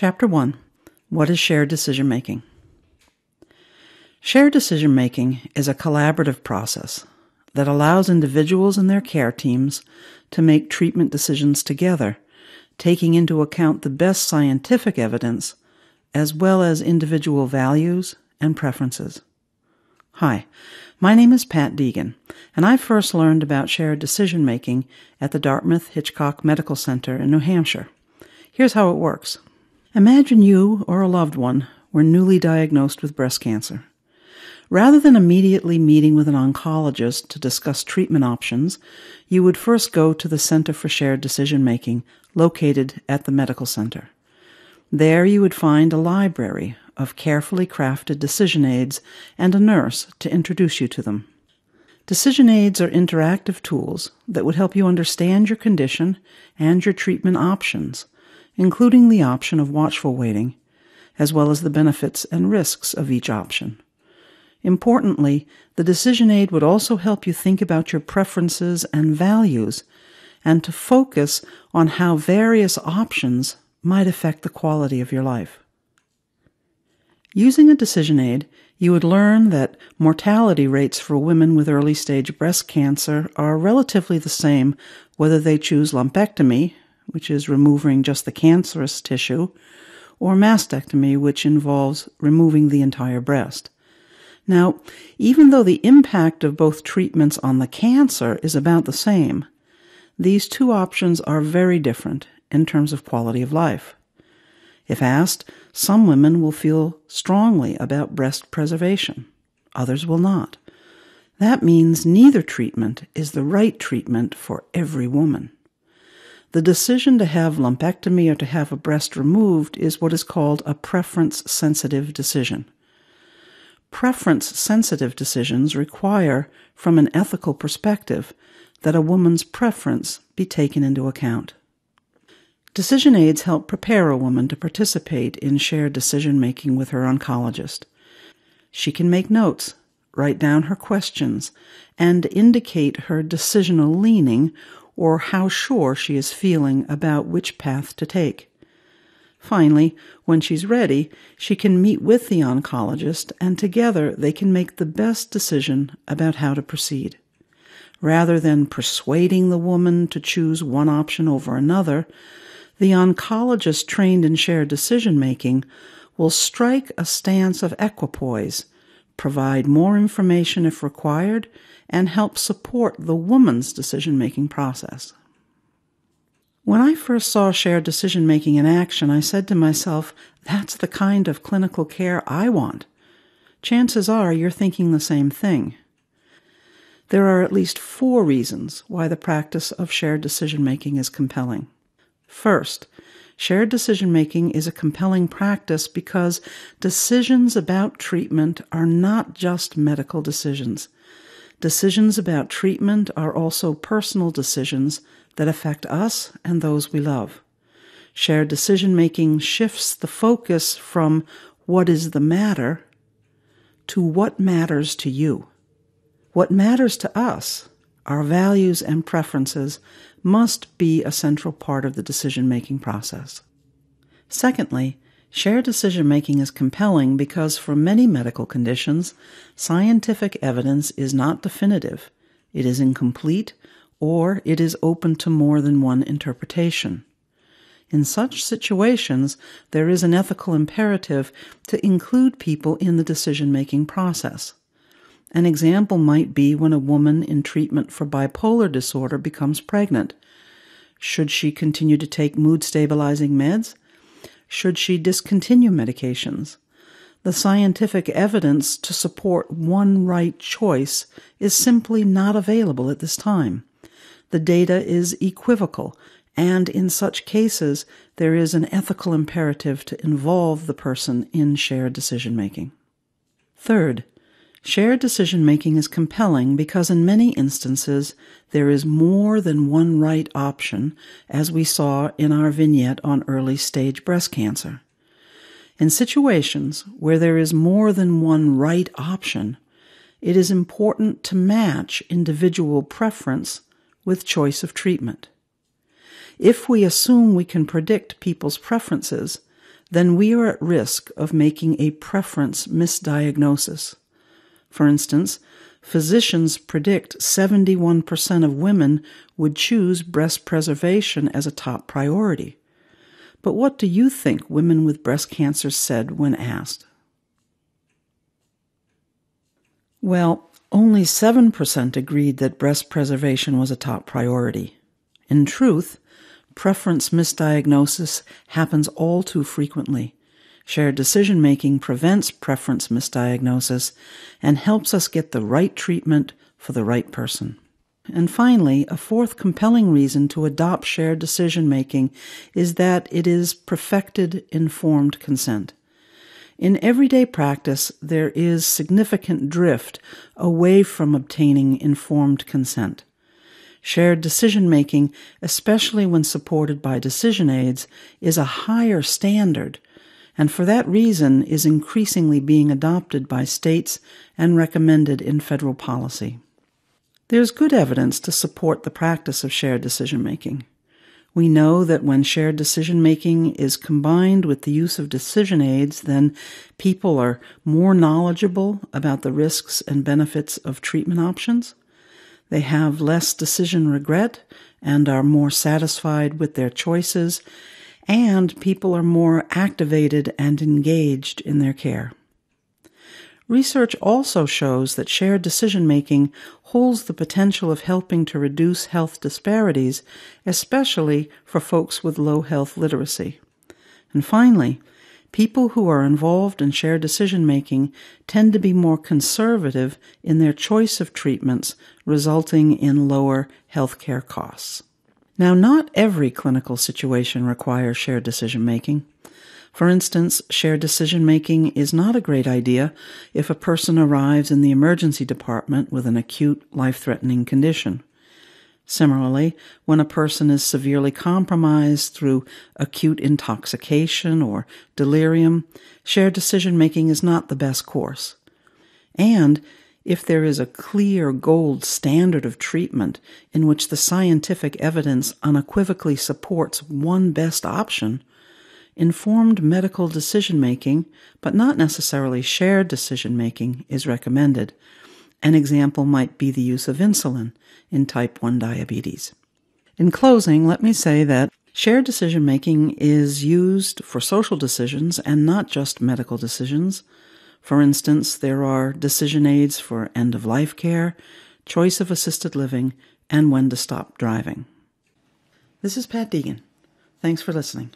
Chapter 1 What is Shared Decision Making? Shared decision making is a collaborative process that allows individuals and their care teams to make treatment decisions together, taking into account the best scientific evidence as well as individual values and preferences. Hi, my name is Pat Deegan, and I first learned about shared decision making at the Dartmouth Hitchcock Medical Center in New Hampshire. Here's how it works. Imagine you or a loved one were newly diagnosed with breast cancer. Rather than immediately meeting with an oncologist to discuss treatment options, you would first go to the Center for Shared Decision Making, located at the medical center. There you would find a library of carefully crafted decision aids and a nurse to introduce you to them. Decision aids are interactive tools that would help you understand your condition and your treatment options, including the option of watchful waiting, as well as the benefits and risks of each option. Importantly, the decision aid would also help you think about your preferences and values and to focus on how various options might affect the quality of your life. Using a decision aid, you would learn that mortality rates for women with early stage breast cancer are relatively the same whether they choose lumpectomy, which is removing just the cancerous tissue, or mastectomy, which involves removing the entire breast. Now, even though the impact of both treatments on the cancer is about the same, these two options are very different in terms of quality of life. If asked, some women will feel strongly about breast preservation, others will not. That means neither treatment is the right treatment for every woman. The decision to have lumpectomy or to have a breast removed is what is called a preference sensitive decision. Preference sensitive decisions require, from an ethical perspective, that a woman's preference be taken into account. Decision aids help prepare a woman to participate in shared decision making with her oncologist. She can make notes, write down her questions, and indicate her decisional leaning or how sure she is feeling about which path to take. Finally, when she's ready, she can meet with the oncologist and together they can make the best decision about how to proceed. Rather than persuading the woman to choose one option over another, the oncologist trained in shared decision making will strike a stance of equipoise, provide more information if required, and help support the woman's decision making process. When I first saw shared decision making in action, I said to myself, that's the kind of clinical care I want. Chances are you're thinking the same thing. There are at least four reasons why the practice of shared decision making is compelling. First, shared decision making is a compelling practice because decisions about treatment are not just medical decisions. Decisions about treatment are also personal decisions that affect us and those we love. Shared decision making shifts the focus from what is the matter to what matters to you. What matters to us, our values and preferences, must be a central part of the decision making process. Secondly, shared decision making is compelling because for many medical conditions, scientific evidence is not definitive, it is incomplete, or it is open to more than one interpretation. In such situations, there is an ethical imperative to include people in the decision making process. An example might be when a woman in treatment for bipolar disorder becomes pregnant. Should she continue to take mood stabilizing meds? Should she discontinue medications? The scientific evidence to support one right choice is simply not available at this time the data is equivocal, and in such cases, there is an ethical imperative to involve the person in shared decision making. Third, shared decision making is compelling because in many instances there is more than one right option, as we saw in our vignette on early stage breast cancer. In situations where there is more than one right option, it is important to match individual preference with choice of treatment. If we assume we can predict people's preferences, then we are at risk of making a preference misdiagnosis. For instance, physicians predict 71% of women would choose breast preservation as a top priority. But what do you think women with breast cancer said when asked? Well, only 7% agreed that breast preservation was a top priority. In truth, preference misdiagnosis happens all too frequently. Shared decision making prevents preference misdiagnosis and helps us get the right treatment for the right person. And finally, a fourth compelling reason to adopt shared decision making is that it is perfected informed consent. In everyday practice, there is significant drift away from obtaining informed consent. Shared decision making, especially when supported by decision aids, is a higher standard, and for that reason is increasingly being adopted by states and recommended in federal policy. There's good evidence to support the practice of shared decision making. We know that when shared decision making is combined with the use of decision aids, then people are more knowledgeable about the risks and benefits of treatment options. They have less decision regret and are more satisfied with their choices, and people are more activated and engaged in their care. Research also shows that shared decision making holds the potential of helping to reduce health disparities, especially for folks with low health literacy. And finally, people who are involved in shared decision making tend to be more conservative in their choice of treatments, resulting in lower healthcare costs. Now, not every clinical situation requires shared decision making. For instance, shared decision making is not a great idea if a person arrives in the emergency department with an acute, life threatening condition. Similarly, when a person is severely compromised through acute intoxication or delirium, shared decision making is not the best course. And if there is a clear gold standard of treatment in which the scientific evidence unequivocally supports one best option, Informed medical decision making, but not necessarily shared decision making, is recommended. An example might be the use of insulin in type 1 diabetes. In closing, let me say that shared decision making is used for social decisions and not just medical decisions. For instance, there are decision aids for end of life care, choice of assisted living, and when to stop driving. This is Pat Deegan. Thanks for listening.